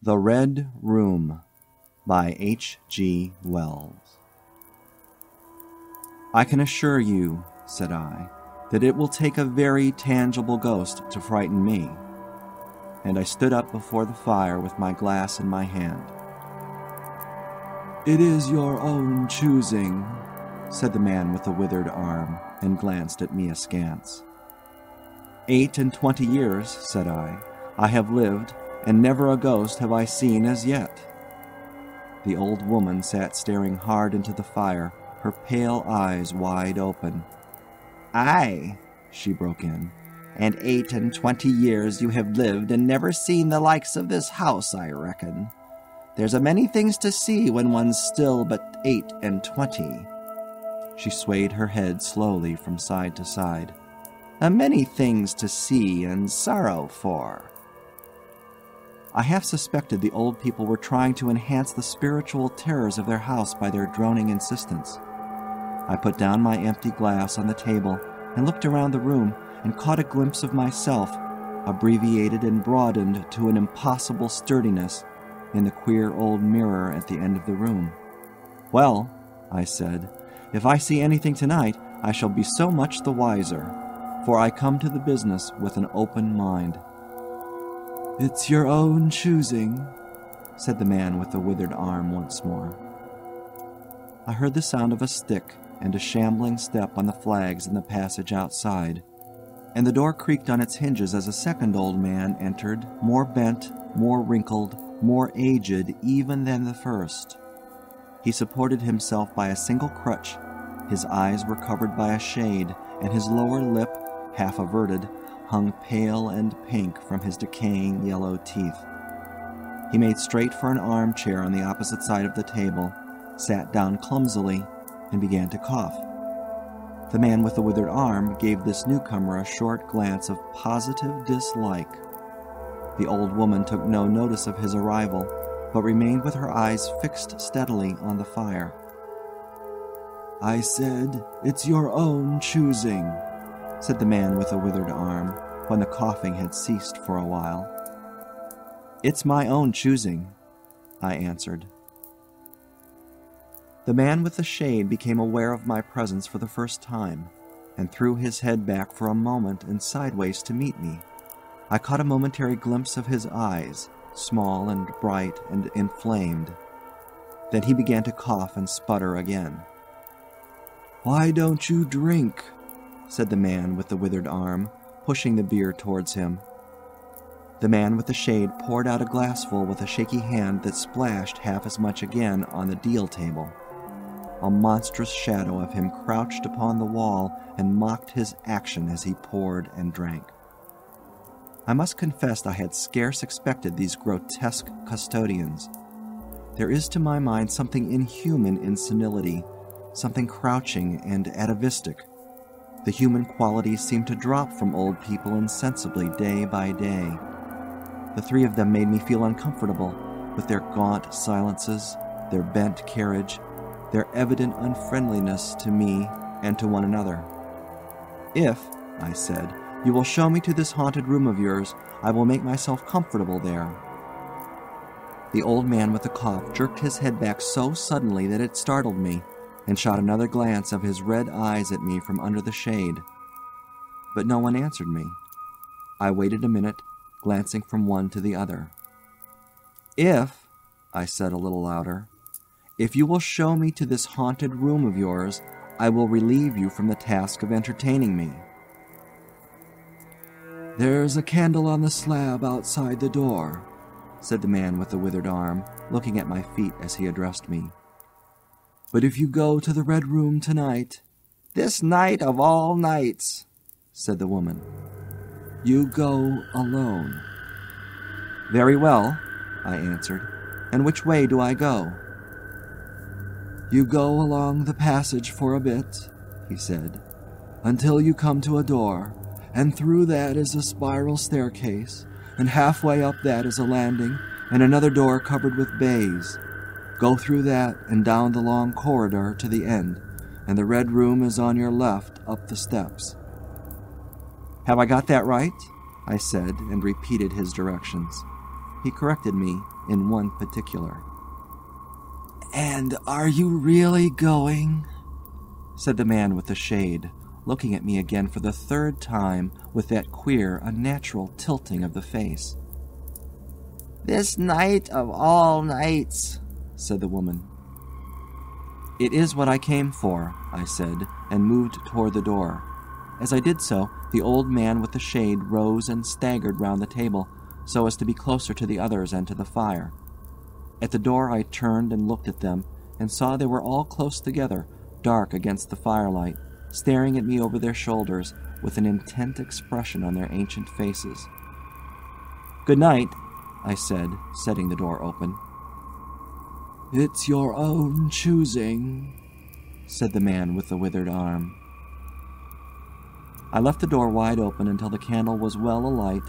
The Red Room by H. G. Wells. I can assure you, said I, that it will take a very tangible ghost to frighten me. And I stood up before the fire with my glass in my hand. It is your own choosing, said the man with the withered arm, and glanced at me askance. Eight and twenty years, said I, I have lived, and never a ghost have I seen as yet. The old woman sat staring hard into the fire, her pale eyes wide open. Ay, she broke in, and eight and twenty years you have lived and never seen the likes of this house, I reckon. There's a many things to see when one's still but eight and twenty. She swayed her head slowly from side to side. A many things to see and sorrow for. I half suspected the old people were trying to enhance the spiritual terrors of their house by their droning insistence. I put down my empty glass on the table and looked around the room and caught a glimpse of myself, abbreviated and broadened to an impossible sturdiness, in the queer old mirror at the end of the room. Well, I said, if I see anything tonight, I shall be so much the wiser, for I come to the business with an open mind. It's your own choosing, said the man with the withered arm once more. I heard the sound of a stick and a shambling step on the flags in the passage outside, and the door creaked on its hinges as a second old man entered, more bent, more wrinkled, more aged even than the first. He supported himself by a single crutch, his eyes were covered by a shade, and his lower lip, half averted, hung pale and pink from his decaying yellow teeth. He made straight for an armchair on the opposite side of the table, sat down clumsily, and began to cough. The man with the withered arm gave this newcomer a short glance of positive dislike. The old woman took no notice of his arrival, but remained with her eyes fixed steadily on the fire. I said, It's your own choosing, said the man with the withered arm, when the coughing had ceased for a while. It's my own choosing, I answered. The man with the shade became aware of my presence for the first time, and threw his head back for a moment and sideways to meet me. I caught a momentary glimpse of his eyes, small and bright and inflamed. Then he began to cough and sputter again. Why don't you drink? said the man with the withered arm, pushing the beer towards him. The man with the shade poured out a glassful with a shaky hand that splashed half as much again on the deal table. A monstrous shadow of him crouched upon the wall and mocked his action as he poured and drank. I must confess I had scarce expected these grotesque custodians. There is to my mind something inhuman in senility, something crouching and atavistic. The human qualities seem to drop from old people insensibly day by day. The three of them made me feel uncomfortable, with their gaunt silences, their bent carriage, their evident unfriendliness to me and to one another. If, I said, you will show me to this haunted room of yours, I will make myself comfortable there. The old man with the cough jerked his head back so suddenly that it startled me, and shot another glance of his red eyes at me from under the shade. But no one answered me. I waited a minute, glancing from one to the other. If, I said a little louder, if you will show me to this haunted room of yours, I will relieve you from the task of entertaining me. There's a candle on the slab outside the door, said the man with the withered arm, looking at my feet as he addressed me. But if you go to the Red Room tonight, this night of all nights, said the woman, you go alone. Very well, I answered. And which way do I go? You go along the passage for a bit, he said, until you come to a door, and through that is a spiral staircase, and halfway up that is a landing, and another door covered with baize. Go through that and down the long corridor to the end, and the red room is on your left up the steps. Have I got that right? I said, and repeated his directions. He corrected me, in one particular. And are you really going? said the man with the shade, looking at me again for the third time with that queer, unnatural tilting of the face. This night of all nights, said the woman. It is what I came for, I said, and moved toward the door. As I did so, the old man with the shade rose and staggered round the table, so as to be closer to the others and to the fire. At the door I turned and looked at them, and saw they were all close together, dark against the firelight, staring at me over their shoulders with an intent expression on their ancient faces. Good night, I said, setting the door open. It's your own choosing, said the man with the withered arm. I left the door wide open until the candle was well alight,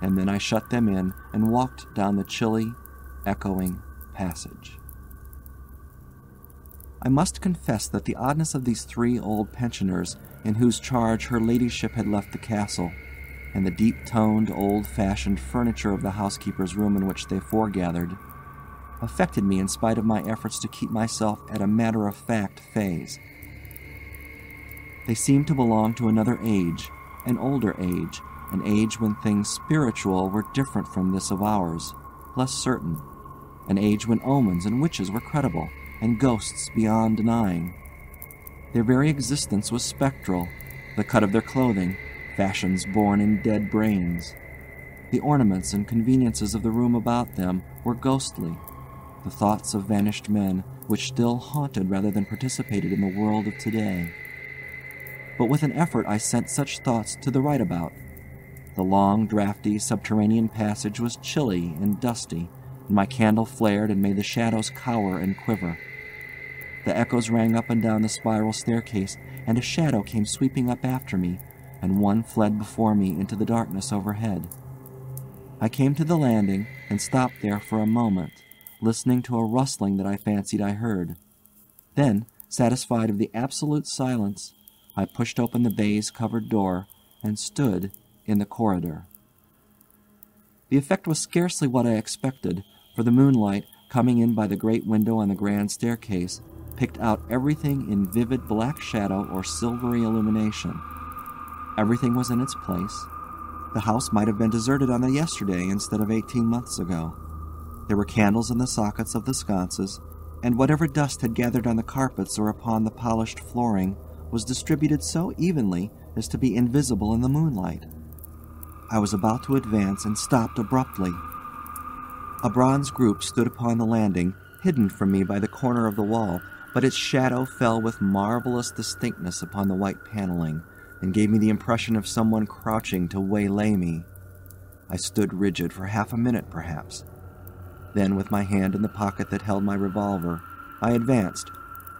and then I shut them in and walked down the chilly, echoing passage. I must confess that the oddness of these three old pensioners in whose charge her ladyship had left the castle, and the deep toned, old fashioned furniture of the housekeeper's room in which they foregathered, affected me in spite of my efforts to keep myself at a matter of fact phase. They seemed to belong to another age, an older age, an age when things spiritual were different from this of ours, less certain, an age when omens and witches were credible, and ghosts beyond denying. Their very existence was spectral, the cut of their clothing, fashions born in dead brains. The ornaments and conveniences of the room about them were ghostly, the thoughts of vanished men which still haunted rather than participated in the world of today. But with an effort I sent such thoughts to the right about. The long, drafty, subterranean passage was chilly and dusty, and my candle flared and made the shadows cower and quiver. The echoes rang up and down the spiral staircase, and a shadow came sweeping up after me, and one fled before me into the darkness overhead. I came to the landing and stopped there for a moment, listening to a rustling that I fancied I heard. Then, satisfied of the absolute silence, I pushed open the baize covered door and stood in the corridor. The effect was scarcely what I expected, for the moonlight, coming in by the great window on the grand staircase, picked out everything in vivid black shadow or silvery illumination. Everything was in its place. The house might have been deserted on the yesterday instead of eighteen months ago. There were candles in the sockets of the sconces, and whatever dust had gathered on the carpets or upon the polished flooring was distributed so evenly as to be invisible in the moonlight. I was about to advance and stopped abruptly. A bronze group stood upon the landing, hidden from me by the corner of the wall, but its shadow fell with marvelous distinctness upon the white paneling, and gave me the impression of someone crouching to waylay me. I stood rigid for half a minute, perhaps. Then, with my hand in the pocket that held my revolver, I advanced,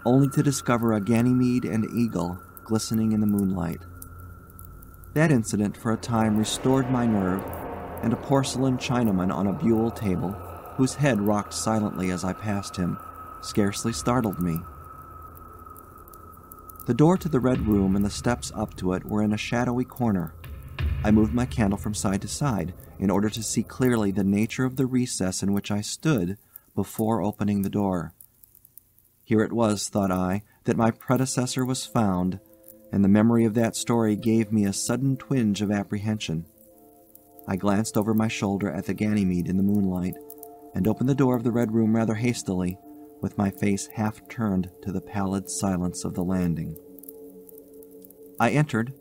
only to discover a Ganymede and eagle glistening in the moonlight. That incident for a time restored my nerve, and a porcelain Chinaman on a buhl table, whose head rocked silently as I passed him, scarcely startled me. The door to the red room and the steps up to it were in a shadowy corner. I moved my candle from side to side in order to see clearly the nature of the recess in which I stood before opening the door. Here it was, thought I, that my predecessor was found, and the memory of that story gave me a sudden twinge of apprehension. I glanced over my shoulder at the Ganymede in the moonlight, and opened the door of the red room rather hastily, with my face half turned to the pallid silence of the landing. I entered,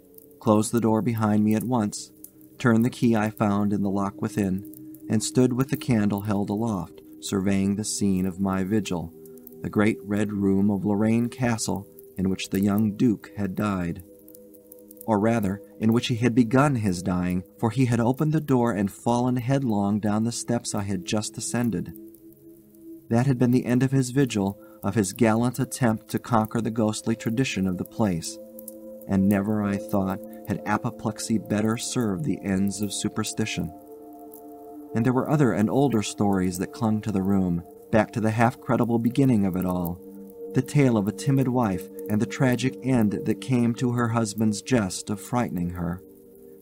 closed the door behind me at once, turned the key I found in the lock within, and stood with the candle held aloft, surveying the scene of my vigil, the great red room of Lorraine Castle in which the young Duke had died. Or rather, in which he had begun his dying, for he had opened the door and fallen headlong down the steps I had just ascended. That had been the end of his vigil, of his gallant attempt to conquer the ghostly tradition of the place. And never, I thought, had apoplexy better served the ends of superstition. And there were other and older stories that clung to the room, back to the half credible beginning of it all the tale of a timid wife and the tragic end that came to her husband's jest of frightening her.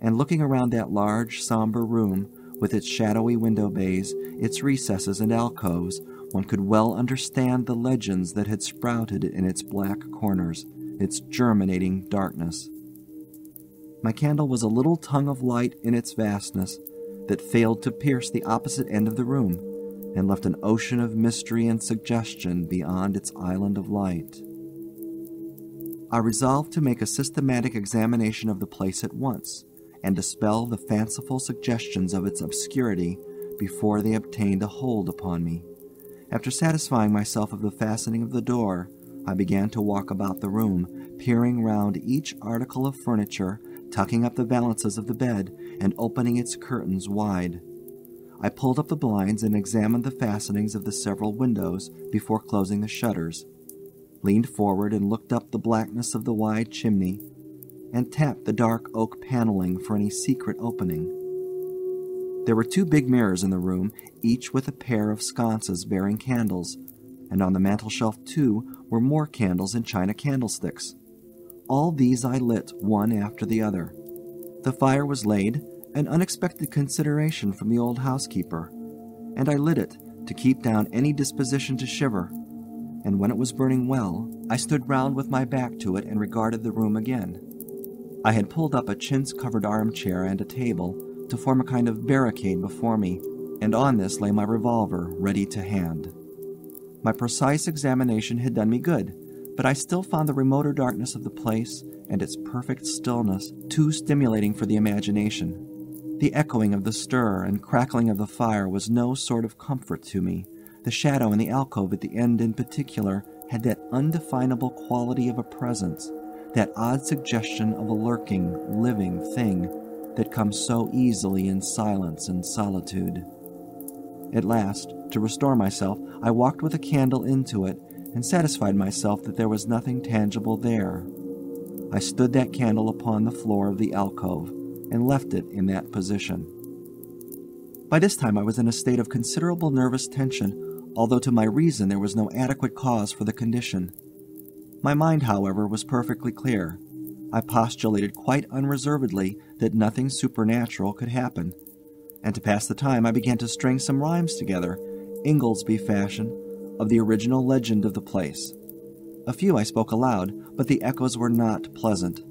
And looking around that large, somber room, With its shadowy window bays, its recesses and alcoves, one could well understand the legends that had sprouted in its black corners, its germinating darkness. My candle was a little tongue of light in its vastness that failed to pierce the opposite end of the room and left an ocean of mystery and suggestion beyond its island of light. I resolved to make a systematic examination of the place at once and dispel the fanciful suggestions of its obscurity before they obtained a hold upon me. After satisfying myself of the fastening of the door, I began to walk about the room, peering round each article of furniture, tucking up the valances of the bed, and opening its curtains wide. I pulled up the blinds and examined the fastenings of the several windows before closing the shutters, leaned forward and looked up the blackness of the wide chimney, and tapped the dark oak paneling for any secret opening. There were two big mirrors in the room, each with a pair of sconces bearing candles, and on the mantel shelf, too, were more candles in china candlesticks. All these I lit one after the other. The fire was laid, an unexpected consideration from the old housekeeper, and I lit it to keep down any disposition to shiver. And when it was burning well, I stood round with my back to it and regarded the room again. I had pulled up a chintz covered armchair and a table to form a kind of barricade before me, and on this lay my revolver ready to hand. My precise examination had done me good, but I still found the remoter darkness of the place and its perfect stillness too stimulating for the imagination. The echoing of the stir and crackling of the fire was no sort of comfort to me. The shadow in the alcove at the end, in particular, had that undefinable quality of a presence, that odd suggestion of a lurking, living thing that comes so easily in silence and solitude. At last, to restore myself, I walked with a candle into it and satisfied myself that there was nothing tangible there. I stood that candle upon the floor of the alcove and left it in that position. By this time I was in a state of considerable nervous tension, although to my reason there was no adequate cause for the condition. My mind, however, was perfectly clear. I postulated quite unreservedly that nothing supernatural could happen, and to pass the time I began to string some rhymes together, Ingoldsby fashion, of the original legend of the place. A few I spoke aloud, but the echoes were not pleasant.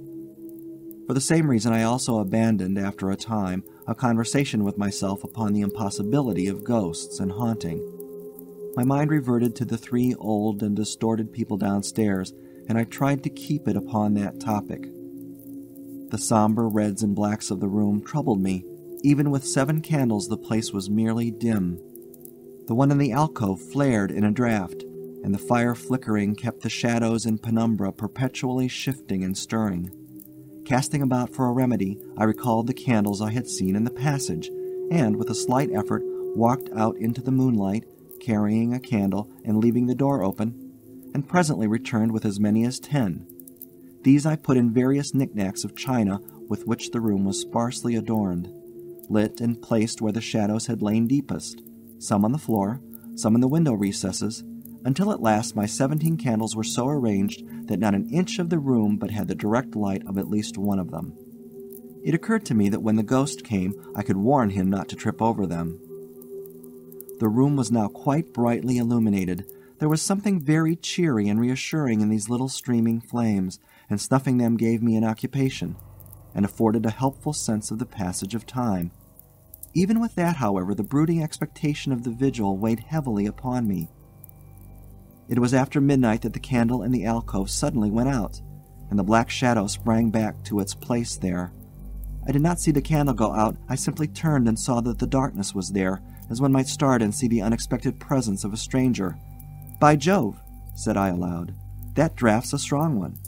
For the same reason, I also abandoned, after a time, a conversation with myself upon the impossibility of ghosts and haunting. My mind reverted to the three old and distorted people downstairs and I tried to keep it upon that topic. The somber reds and blacks of the room troubled me. Even with seven candles, the place was merely dim. The one in the alcove flared in a draught, and the fire flickering kept the shadows in penumbra perpetually shifting and stirring. Casting about for a remedy, I recalled the candles I had seen in the passage, and, with a slight effort, walked out into the moonlight, carrying a candle and leaving the door open, and presently returned with as many as ten. These I put in various knickknacks of china with which the room was sparsely adorned, lit and placed where the shadows had lain deepest, some on the floor, some in the window recesses, until at last my seventeen candles were so arranged that not an inch of the room but had the direct light of at least one of them. It occurred to me that when the ghost came I could warn him not to trip over them. The room was now quite brightly illuminated, there was something very cheery and reassuring in these little streaming flames, and snuffing them gave me an occupation, and afforded a helpful sense of the passage of time. Even with that, however, the brooding expectation of the vigil weighed heavily upon me. It was after midnight that the candle in the alcove suddenly went out, and the black shadow sprang back to its place there. I did not see the candle go out, I simply turned and saw that the darkness was there, as one might start and see the unexpected presence of a stranger. By Jove, said I aloud, that draught's a strong one.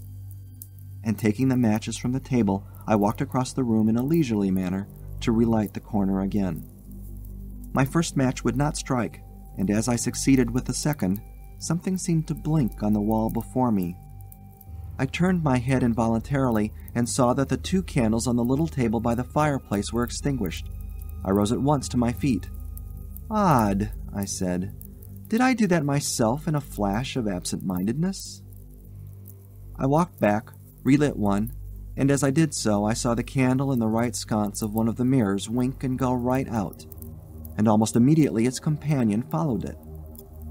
And taking the matches from the table, I walked across the room in a leisurely manner to relight the corner again. My first match would not strike, and as I succeeded with the second, something seemed to blink on the wall before me. I turned my head involuntarily and saw that the two candles on the little table by the fireplace were extinguished. I rose at once to my feet. Odd, I said. Did I do that myself in a flash of absent mindedness? I walked back, relit one, and as I did so, I saw the candle in the right sconce of one of the mirrors wink and go right out, and almost immediately its companion followed it.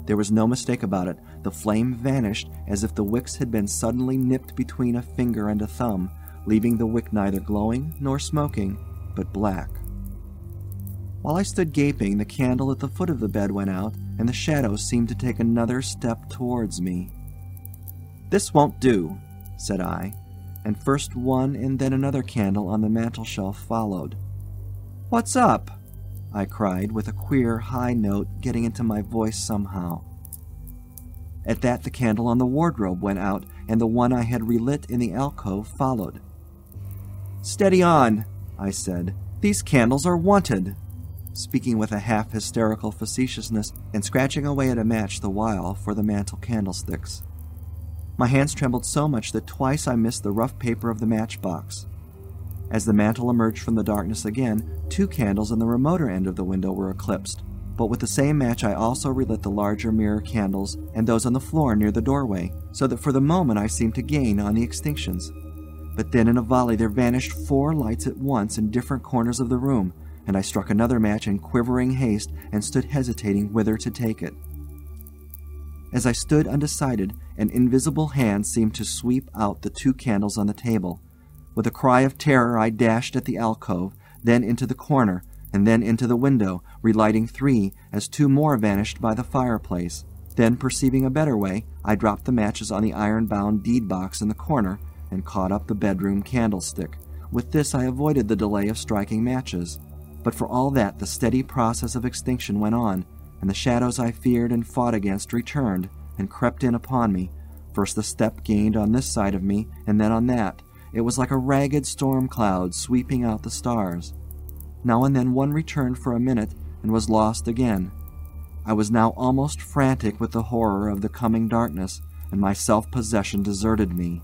There was no mistake about it. The flame vanished as if the wicks had been suddenly nipped between a finger and a thumb, leaving the wick neither glowing nor smoking, but black. While I stood gaping, the candle at the foot of the bed went out, and the shadows seemed to take another step towards me. This won't do, said I, and first one and then another candle on the mantel shelf followed. What's up? I cried, with a queer high note getting into my voice somehow. At that, the candle on the wardrobe went out, and the one I had relit in the alcove followed. Steady on, I said. These candles are wanted. Speaking with a half hysterical facetiousness and scratching away at a match the while for the mantel candlesticks. My hands trembled so much that twice I missed the rough paper of the matchbox. As the mantel emerged from the darkness again, two candles in the remoter end of the window were eclipsed, but with the same match I also relit the larger mirror candles and those on the floor near the doorway, so that for the moment I seemed to gain on the extinctions. But then in a volley there vanished four lights at once in different corners of the room, and I struck another match in quivering haste and stood hesitating whither to take it. As I stood undecided, an invisible hand seemed to sweep out the two candles on the table, with a cry of terror, I dashed at the alcove, then into the corner, and then into the window, relighting three as two more vanished by the fireplace. Then, perceiving a better way, I dropped the matches on the iron bound deed box in the corner and caught up the bedroom candlestick. With this, I avoided the delay of striking matches. But for all that, the steady process of extinction went on, and the shadows I feared and fought against returned and crept in upon me. First the step gained on this side of me, and then on that it was like a ragged storm cloud sweeping out the stars. Now and then one returned for a minute and was lost again. I was now almost frantic with the horror of the coming darkness, and my self possession deserted me.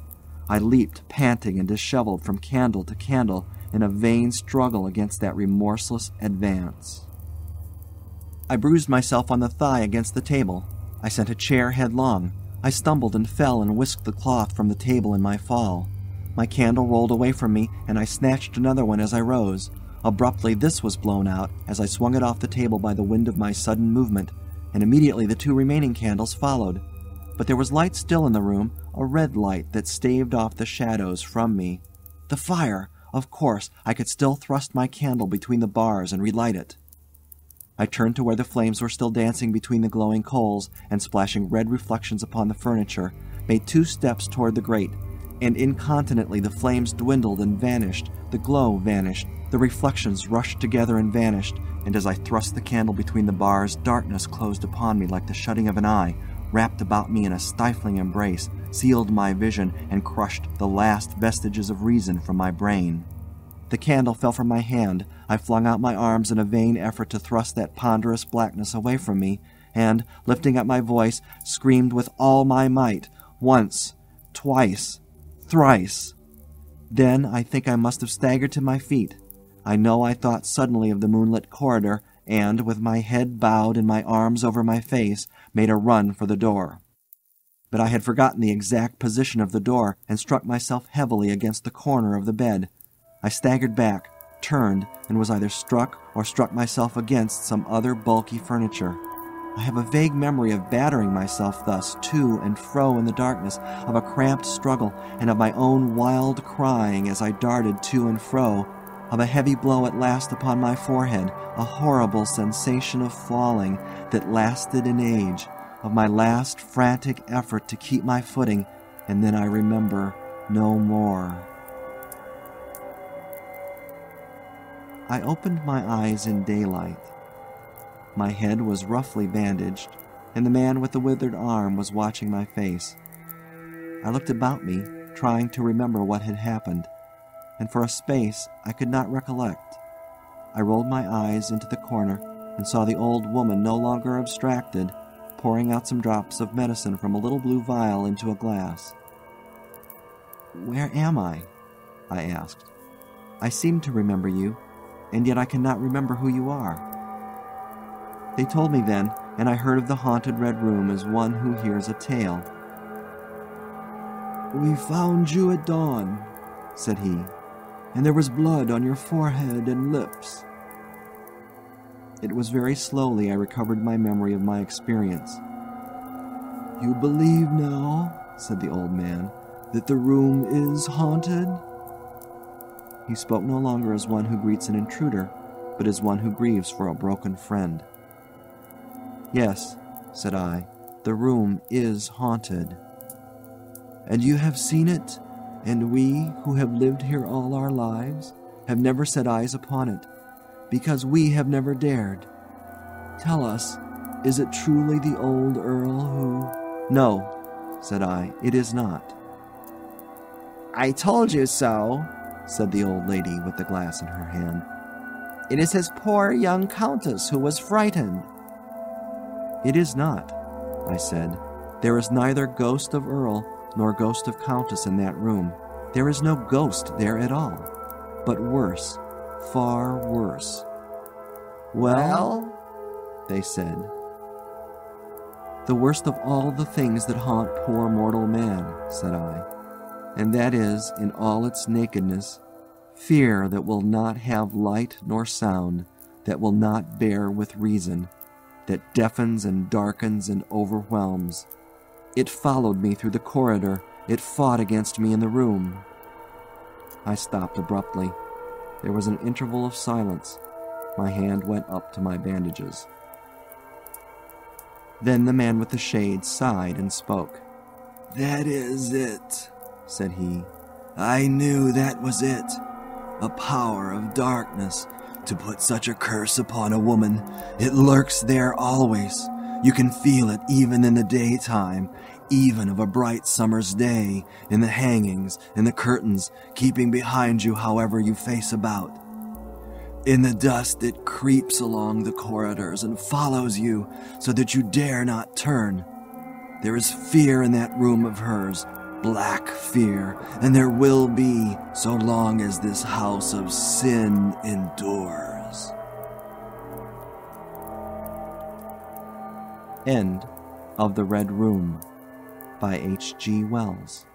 I leaped, panting and disheveled, from candle to candle in a vain struggle against that remorseless advance. I bruised myself on the thigh against the table. I sent a chair headlong. I stumbled and fell and whisked the cloth from the table in my fall. My candle rolled away from me, and I snatched another one as I rose. Abruptly, this was blown out as I swung it off the table by the wind of my sudden movement, and immediately the two remaining candles followed. But there was light still in the room, a red light that staved off the shadows from me. The fire! Of course, I could still thrust my candle between the bars and relight it. I turned to where the flames were still dancing between the glowing coals and splashing red reflections upon the furniture, made two steps toward the grate, and incontinently the flames dwindled and vanished, the glow vanished, the reflections rushed together and vanished, and as I thrust the candle between the bars, darkness closed upon me like the shutting of an eye, wrapped about me in a stifling embrace, sealed my vision, and crushed the last vestiges of reason from my brain. The candle fell from my hand. I flung out my arms in a vain effort to thrust that ponderous blackness away from me, and, lifting up my voice, screamed with all my might, once, twice, thrice. Then I think I must have staggered to my feet. I know I thought suddenly of the moonlit corridor, and, with my head bowed and my arms over my face, made a run for the door. But I had forgotten the exact position of the door, and struck myself heavily against the corner of the bed. I staggered back, turned, and was either struck or struck myself against some other bulky furniture. I have a vague memory of battering myself thus to and fro in the darkness, of a cramped struggle, and of my own wild crying as I darted to and fro, of a heavy blow at last upon my forehead, a horrible sensation of falling that lasted an age, of my last frantic effort to keep my footing, and then I remember no more. I opened my eyes in daylight. My head was roughly bandaged, and the man with the withered arm was watching my face. I looked about me, trying to remember what had happened, and for a space I could not recollect. I rolled my eyes into the corner and saw the old woman, no longer abstracted, pouring out some drops of medicine from a little blue vial into a glass. Where am I? I asked. I seem to remember you, and yet I cannot remember who you are. They told me then, and I heard of the haunted red room as one who hears a tale. We found you at dawn, said he, and there was blood on your forehead and lips. It was very slowly I recovered my memory of my experience. You believe now, said the old man, that the room is haunted? He spoke no longer as one who greets an intruder, but as one who grieves for a broken friend. Yes, said I, the room is haunted. And you have seen it, and we, who have lived here all our lives, have never set eyes upon it, because we have never dared. Tell us, is it truly the old Earl who. No, said I, it is not. I told you so, said the old lady with the glass in her hand. It is his poor young countess who was frightened. It is not, I said. There is neither ghost of Earl nor ghost of Countess in that room. There is no ghost there at all. But worse, far worse. Well, they said. The worst of all the things that haunt poor mortal man, said I, and that is, in all its nakedness, fear that will not have light nor sound, that will not bear with reason, that deafens and darkens and overwhelms. It followed me through the corridor. It fought against me in the room. I stopped abruptly. There was an interval of silence. My hand went up to my bandages. Then the man with the shades sighed and spoke. That is it, said he. I knew that was it. A power of darkness to put such a curse upon a woman. It lurks there always. You can feel it even in the daytime, even of a bright summer's day, in the hangings, in the curtains, keeping behind you however you face about. In the dust, it creeps along the corridors and follows you so that you dare not turn. There is fear in that room of hers, black fear, and there will be so long as this house of sin endures. End of The Red Room by H.G. Wells.